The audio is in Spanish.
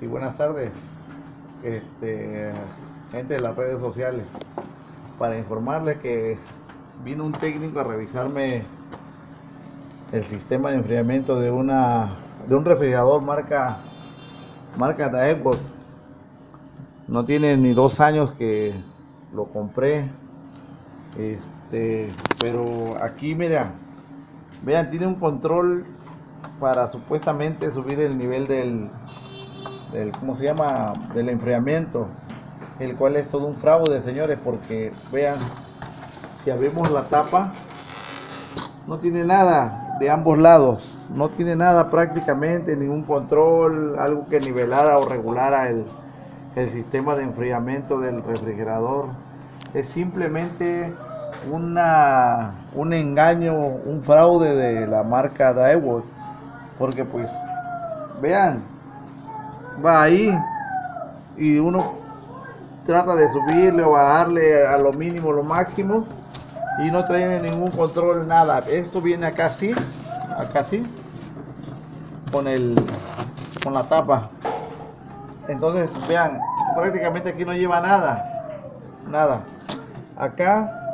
Y buenas tardes, este, gente de las redes sociales. Para informarles que vino un técnico a revisarme el sistema de enfriamiento de una de un refrigerador marca marca Daewoo. No tiene ni dos años que lo compré. Este, pero aquí mira, vean, tiene un control para supuestamente subir el nivel del, del ¿cómo se llama? del enfriamiento, el cual es todo un fraude, señores, porque vean, si abrimos la tapa, no tiene nada de ambos lados, no tiene nada prácticamente, ningún control, algo que nivelara o regulara el, el sistema de enfriamiento del refrigerador. Es simplemente una, un engaño, un fraude de la marca Daewoo, porque pues, vean, va ahí y uno trata de subirle o bajarle a lo mínimo, lo máximo y no tiene ningún control, nada. Esto viene acá así, acá así, con el, con la tapa. Entonces, vean, prácticamente aquí no lleva nada, nada. Acá